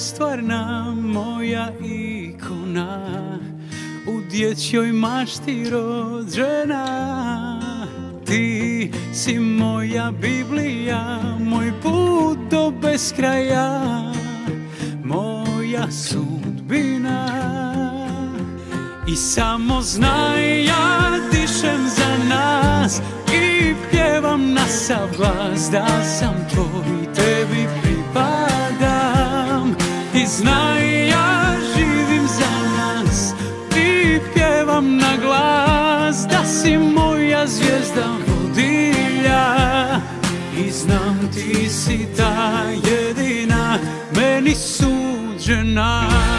nestvarna moja ikona. U dječjoj mašti rođena. Ti si moja Biblija, moj put do beskraja. Moja sudbina. I samo znaj glas da sam tvoj tebi pripadam. I znaj ja živim za nas I pjevam na glas da si moja zvijezda vodilja. I znam ti si ta jedina meni suđena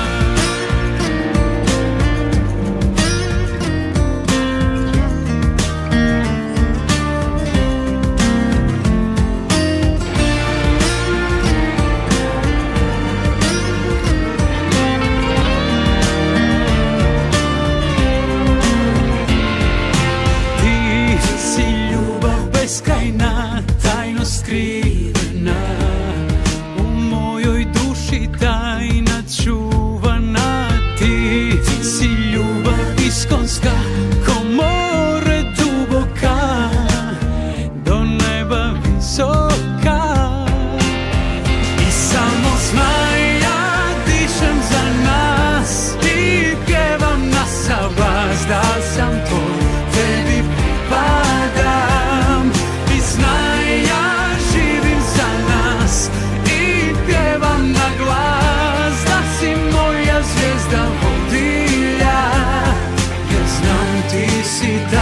felicidade.